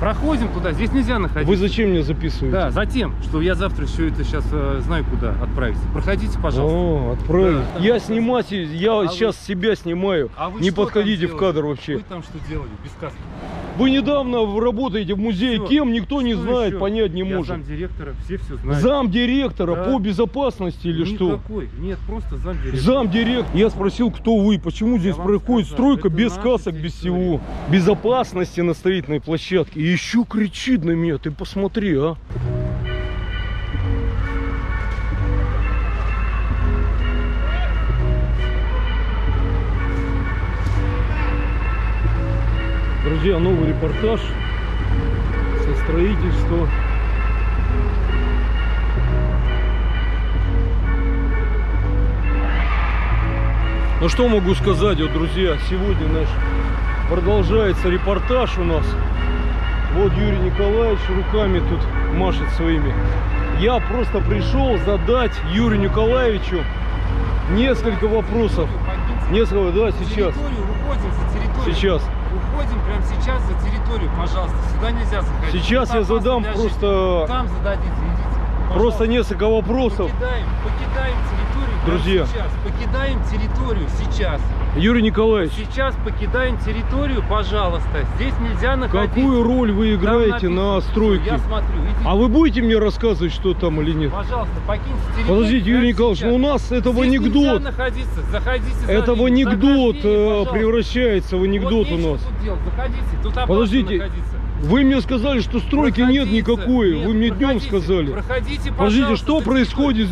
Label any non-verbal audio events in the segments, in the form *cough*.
Проходим туда, здесь нельзя находиться. Вы зачем меня записываете? Да, затем, что я завтра все это сейчас э, знаю куда отправить. Проходите, пожалуйста. О, отправить. Да. Я снимать, я А вы- сейчас себя снимаю. А вы не подходите в кадр вообще. Вы там что делали, без каски? Вы недавно работаете в музее, Всё. кем никто не Что знает, еще? понять не я может. зам директора, все все знают. Зам директора Да. по безопасности или что? Никакой. Нет, просто зам директора. Зам директор. Я спросил, кто вы, почему здесь вам проходит сказал, стройка без касок, без всего. Безопасности на строительной площадке. И еще кричит на меня, ты посмотри, а. Репортаж со строительства. Ну что могу сказать, вот, друзья, сегодня наш продолжается репортаж у нас. Вот Юрий Николаевич руками тут машет своими. Я просто пришел задать Юрию Николаевичу несколько вопросов. Несколько, да, сейчас. Сейчас. Уходим прямо сейчас за территорию, пожалуйста. Сюда нельзя заходить. Сейчас я задам просто- Там зададите, идите. Просто Пожалуйста. несколько вопросов. Покидаем, покидаем территорию Друзья. сейчас. Покидаем территорию сейчас. Юрий Николаевич, Сейчас покидаем территорию, пожалуйста. Здесь нельзя находиться. какую роль вы играете написано, на стройке? Я смотрю, идите. А вы будете мне рассказывать, что там или нет? Пожалуйста, покиньте территорию. Подождите, Юрий Николаевич, сейчас. ну у нас это в Здесь анекдот. нельзя находиться. Заходите за Это в анекдот Захождение, э, превращается в анекдот вот у нас. тут делать. Заходите, тут Подождите, находиться. Вы мне сказали, что стройки нет никакой. Нет, Вы мне днем сказали. Проходите, Подождите, что происходит?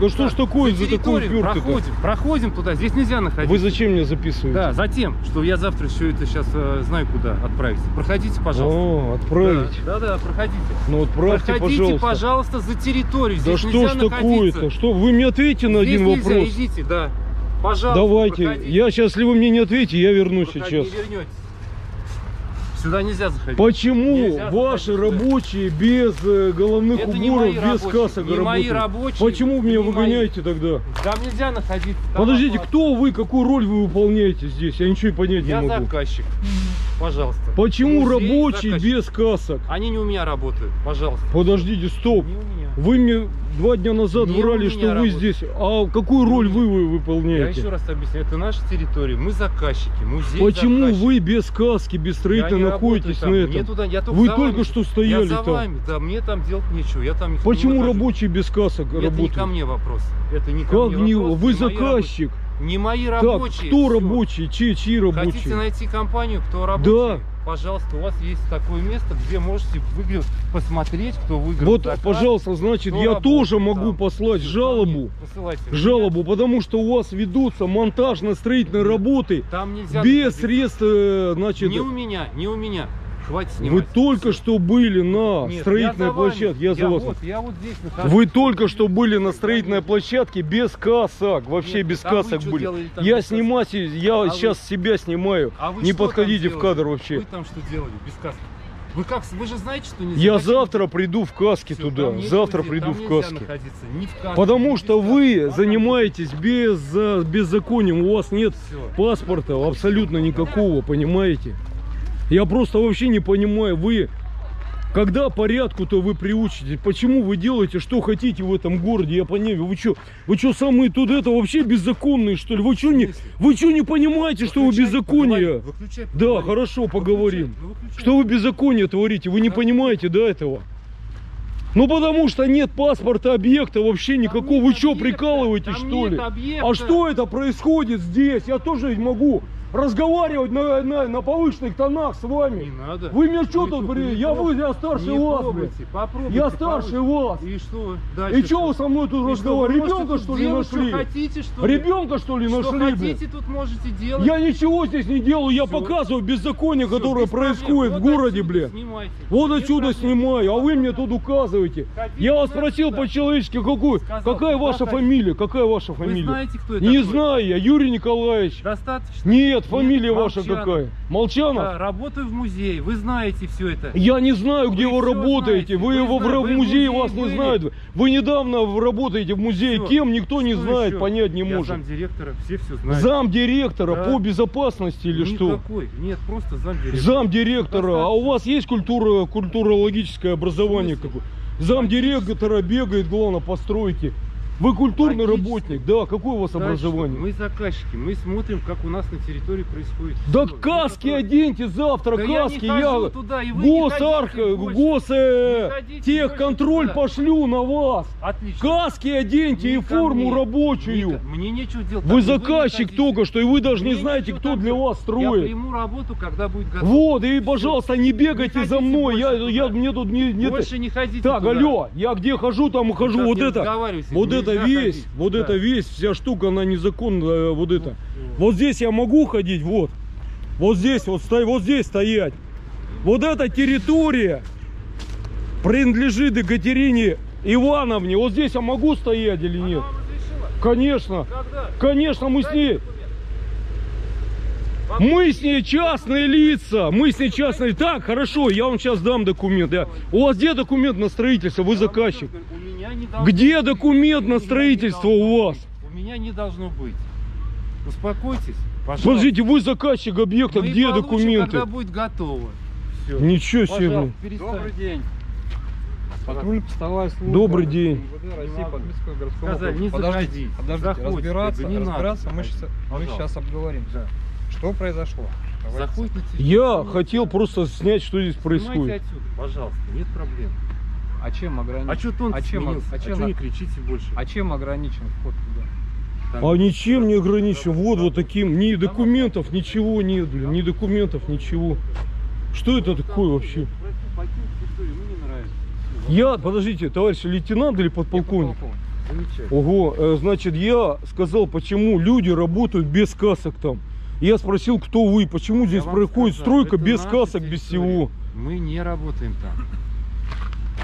Да что ж такое За территорию упертый Проходим, проходим туда, здесь нельзя находиться. Вы зачем меня записываете? Да, затем, что я завтра все это сейчас знаю куда отправить. Проходите, пожалуйста. О, отправить. Да, да, да, проходите. Ну отправьте, Проходите, пожалуйста. пожалуйста, за территорию. Да Здесь что нельзя ж такое-то? Что? Вы мне ответите на Здесь один нельзя, вопрос. идите, да. Пожалуйста, Давайте. проходите. Я сейчас, если вы мне не ответите, я вернусь Проходи, сейчас. не вернетесь. Сюда нельзя заходить. Почему Нельзя ваши заходить сюда. рабочие без э, головных Это уборов, без рабочие, касок не мои работают? рабочие, Почему вы меня не мои. выгоняете тогда? Там нельзя находиться. там Подождите, кто вы, какую роль вы выполняете здесь? Я ничего и понять Я не могу. заказчик. Пожалуйста. Почему Музей, рабочие заказчик. без касок? Они не у меня работают. Пожалуйста. Подождите, стоп. Не у меня. Вы мне два дня назад Не врали, что вы работает. здесь. А какую роль вы, вы Я выполняете? еще раз объясню. Это наша территория. Мы заказчики. Музей Почему заказчик. вы без каски, без Я строительной не находитесь на там. Мне этом? туда, я только Вы только вами. что стояли я за там. вами, да, мне там делать нечего. Я там не Почему нахожусь. рабочие без касок Это не ко работают? мне вопрос. Это не ко Как мне не вопрос. вы не заказчик? Не мои Так, рабочие. кто всё. рабочие? Чьи, чьи рабочие? Хотите найти компанию, кто рабочий? Пожалуйста, у вас есть такое место, где можете выиграть, посмотреть, кто выиграл. Вот, заказ, пожалуйста, значит, я работает тоже могу там. послать жалобу. Посылайте. Жалобу, потому что у вас ведутся монтажно-строительные работы Там нельзя без средств, э, значит, Не у меня, не у меня. Хватит вы снимать. только что были на Нет, строительной я площадке. Я за вас. Вот, я вот здесь нахожусь. Вы только что были на строительной площадке без касок, вообще Нет, без вы касок были. делали Я без касок? я А вы- сейчас себя снимаю. А вы Не подходите в кадр вообще. Вы там что делали без каски? Вы как, вы же знаете, что нельзя? Я завтра приду в каске Всё, туда. Завтра приду там в каске. ни в каске, Потому что без вы занимаетесь без, за- беззаконием, у вас нет Всё. паспорта абсолютно никакого, понимаете? Я просто вообще не понимаю, вы когда порядку-то вы приучите? Почему вы делаете, что хотите в этом городе? Я понять, вы что, вы что самые тут это вообще беззаконные, что ли? Вы что не, вы что не понимаете, что вы Выключай, беззаконие? поговори, выключай, Да, поговори. хорошо, поговорим. Выключай, выключай. Что вы беззаконие творите? Вы не Да. понимаете, да, этого? Ну потому что нет паспорта объекта вообще никакого. Вы что, прикалываетесь что ли? объекта. А что это происходит здесь? Я тоже могу разговаривать на, на, на повышенных тонах с Не вами. надо. Вы мне что Вы тут, что, блин? не Я, вы, я старше Не вас, пробуйте, попробуйте, Я старше вас. И что? Дальше И что вы со мной тут что, вы разговариваете? Ребенка что ли нашли? Что хотите, что ли? Ребенка что ли Что нашли, блин? хотите, тут можете делать. Я ничего здесь не делаю, я Всё. показываю беззаконие, Всё, которое без проблем. происходит Вот в городе, блин. снимайте. Вот Без отсюда проблем. снимаю, а вы мне тут указываете. Хотите, Я вас спросил по-человечески, какую, Сказал, какая ваша хотите. фамилия? Какая ваша Вы фамилия? знаете, кто это Не такой? знаю я, Юрий Николаевич. Достаточно? Нет, Нет, фамилия ваша Молчанов. какая? Молчанов? Да, работаю в музее, вы знаете все это. Я не знаю, где Вы вы, работаете. знаете, Вы, вы его в, зна- в вы в музее музее вас не были. знают. Вы недавно в- работаете в музее. Всё. Кем никто не Что знает, еще? понять не Я может. зам директора, все все знают. Зам директора Да. по безопасности или что? Никакой. Нет, просто зам директора. Зам директора. А у вас есть культура, культурологическое образование В какое? Зам директора бегает, главное, по стройке. Вы культурный работник, да? Какое у вас Дальше. образование? Мы заказчики, мы смотрим, как у нас на территории происходит. Да всё. каски Никакой- оденьте завтра, Да я не каски. хожу я туда, и вы не Госарх, больше. гос, э, Не техконтроль туда. пошлю на вас. Отлично. Каски оденьте Не и форму мне. рабочую. Не ко- Мне нечего делать. Вы не заказчик ходите. только что, и вы даже не Мне знаете, нечего кто для вас Я строит. приму работу, когда будет готово. Вот, и, пожалуйста, не бегайте Не за мной. Я, я, мне тут не... не- Больше не ходите Так, туда. алло, я где хожу, там и хожу. Вот не это, вот нельзя это весь, вот это весь, вся штука, она незаконная, э, вот это. Вот здесь я могу ходить, вот. Вот здесь, вот, сто- вот здесь стоять. Вот эта территория принадлежит Екатерине Ивановне. Вот здесь я могу стоять или нет? Конечно. Когда? Конечно, мы с ней... Мы с ней частные лица, мы с ней частные. Так, хорошо, я вам сейчас дам документ. Я- У вас где документ на строительство? Вы заказчик. Должно Где документ на строительство у вас? У меня не должно быть. Успокойтесь, пожалуйста. Подождите, вы заказчик объекта, Мы где получим, документы? Когда будет готово. Всё. Ничего себе. Добрый день. Патруль постовая служба. Добрый день. МВД России Не могу. по Минскому городскому Сказали, округу. не Подождите, заходи. подождите, Заходите, разбираться, не надо разбираться мы заходить. сейчас, мы сейчас обговорим. Да. Что произошло? Давайте. Заходит на Я хотел просто снять, что здесь Снимайте происходит. отсюда, пожалуйста, нет проблем. А чем ограничен? А что тон а чем, сменился? а А чем, чё не кричите больше? а чем ограничен вход туда? Там- А ничем не ограничен. Вот, вот таким. Ни документов, ничего нет, блин. Ни документов, ничего. Что это такое вообще? Ну не нравится. Я, подождите, товарищ лейтенант или подполковник? Ого, э, значит, я сказал, почему люди работают без касок там. Я спросил, кто вы, почему здесь происходит сказал, стройка без касок, без всего. Мы не работаем там.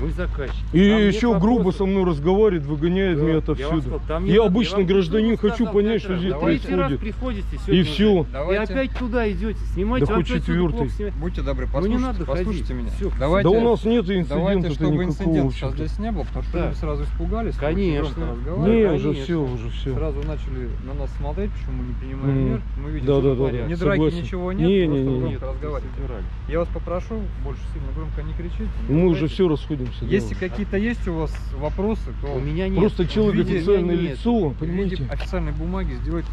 Мы заказчики. И Там еще грубо вопросов. со мной разговаривает, выгоняет Да, меня я отовсюду. сказал, там не Я обычный гражданин, хочу сказал понять, что здесь Давайте раз происходит. приходите, И все. И Давайте. опять туда идете, снимайте. Да хоть четвертый. Будьте добры, Ну, не послушайте, надо послушайте меня. Всё. Давайте, Да у нас нет давайте, инцидента чтобы никакого. инцидента в сейчас здесь не было, потому что Да. люди сразу испугались. Конечно. Не, уже все, уже все. Сразу начали на нас смотреть, почему мы не принимаем мер. Мы видим, Да, что да, да, Ни драки, ничего нет, Не, просто не, не, не. Я вас попрошу больше сильно громко не кричите. Мы уже все расходимся. Да. Если какие-то есть у вас вопросы, то У меня нет. Просто человек виде- официальное нет. лицо, в виде понимаете? официальной бумаги сделайте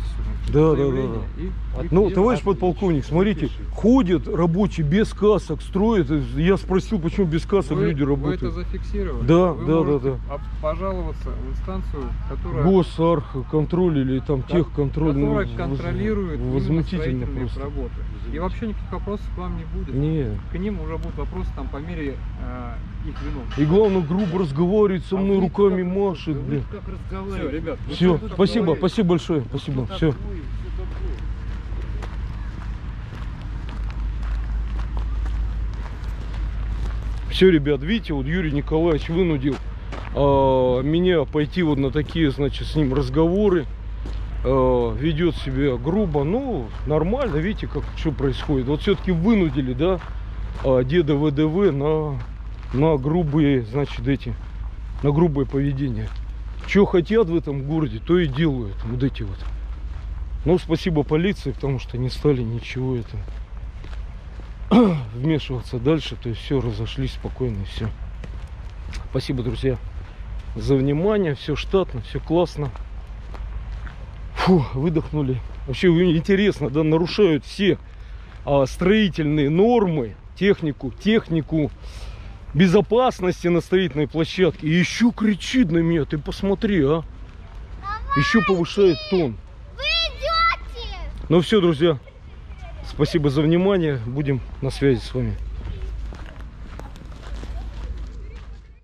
Да, да, да, заявление да. и Ну, товарищ отлично. подполковник, смотрите, Запишите. ходят рабочие без касок, строят. Я спросил, почему без касок вы, люди Вы это работают. зафиксировали? Да, Вы да, да, да. пожаловаться в инстанцию, которая, Госарх, контроль или там ко- техконтроль. ну, которая воз- контролирует Возмутительно просто. работы. И вообще никаких вопросов к вам не будет. Не. К ним уже будут вопросы там по мере э, их вину. И главное, грубо разговаривает со А мной, вы руками как- машет, блин. как? Всё, ребят, Все, спасибо, разговариваете? спасибо большое, спасибо. Все. Все, ребят, видите, вот Юрий Николаевич вынудил а, меня пойти вот на такие, значит, с ним разговоры. А, ведет себя грубо, ну, нормально, видите, как что происходит. Вот все-таки вынудили, да, а, деда ВДВ на, на грубые, значит, эти, на грубое поведение. Что хотят в этом городе, то и делают, вот эти вот. Ну, спасибо полиции, потому что не стали ничего это *clears throat* вмешиваться дальше, то есть все, разошлись спокойно и все. Спасибо, друзья, за внимание, все штатно, все классно. Фу, выдохнули. Вообще интересно, да, нарушают все а, строительные нормы, технику, технику безопасности на строительной площадке. И еще кричит на меня, ты посмотри, а. Еще повышает тон. Вы идете! Ну все, друзья, спасибо за внимание. Будем на связи с вами.